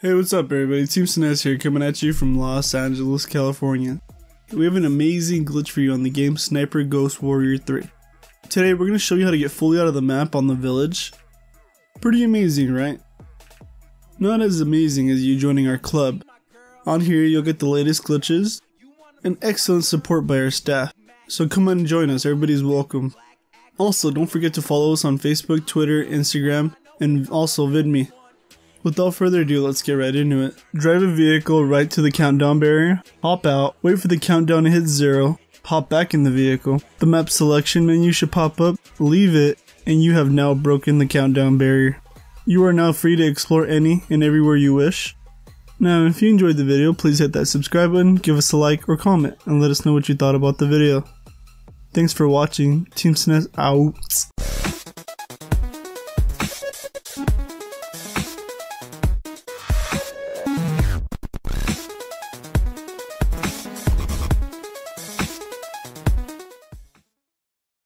Hey, what's up, everybody? Team SNES here, coming at you from Los Angeles, California. We have an amazing glitch for you on the game Sniper Ghost Warrior 3. Today, we're going to show you how to get fully out of the map on the village. Pretty amazing, right? Not as amazing as you joining our club. On here, you'll get the latest glitches and excellent support by our staff. So come on and join us, everybody's welcome. Also, don't forget to follow us on Facebook, Twitter, Instagram, and also VidMe. Without further ado, let's get right into it. Drive a vehicle right to the countdown barrier, hop out, wait for the countdown to hit zero, hop back in the vehicle. The map selection menu should pop up, leave it, and you have now broken the countdown barrier. You are now free to explore any and everywhere you wish. Now, if you enjoyed the video, please hit that subscribe button, give us a like or comment, and let us know what you thought about the video. Thanks for watching. Team SNES out.